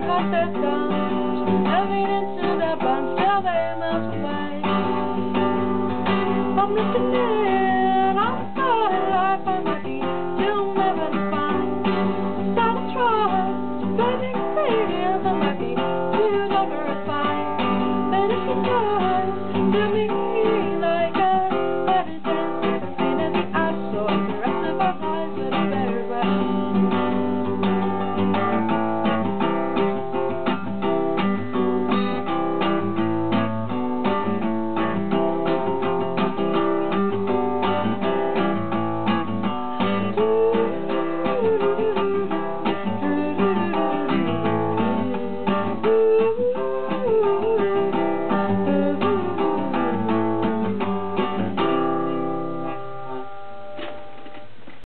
God's